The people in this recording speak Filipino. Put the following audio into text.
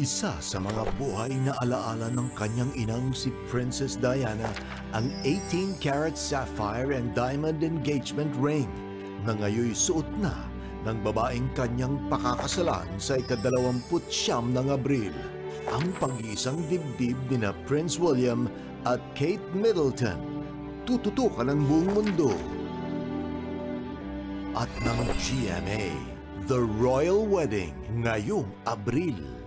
Isa sa mga buhay na alaala ng kanyang inang si Princess Diana ang 18-carat sapphire and diamond engagement ring na ngayoy suot na ng babaeng kanyang pakakasalan sa ikadalawamput siyam ng Abril. Ang pag-iisang dibdib ni na Prince William at Kate Middleton. Tututukan ang buong mundo. At ng GMA, The Royal Wedding ngayong Abril.